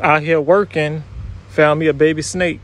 out here working, found me a baby snake.